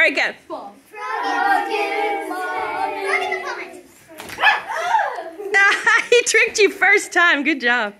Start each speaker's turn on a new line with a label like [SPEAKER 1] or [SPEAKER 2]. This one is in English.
[SPEAKER 1] All right, go.
[SPEAKER 2] Frog.
[SPEAKER 1] he tricked you first time. Good job.